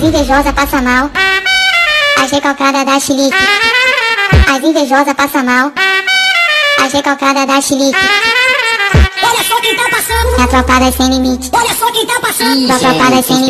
As invejosa passa mal. As recalcada da chilique. As invejosa passa mal. As recalcada da chilique. Olha só quem tá passando. É tropada tá sem limite. Olha só quem tá passando. a tropada tá sem limite.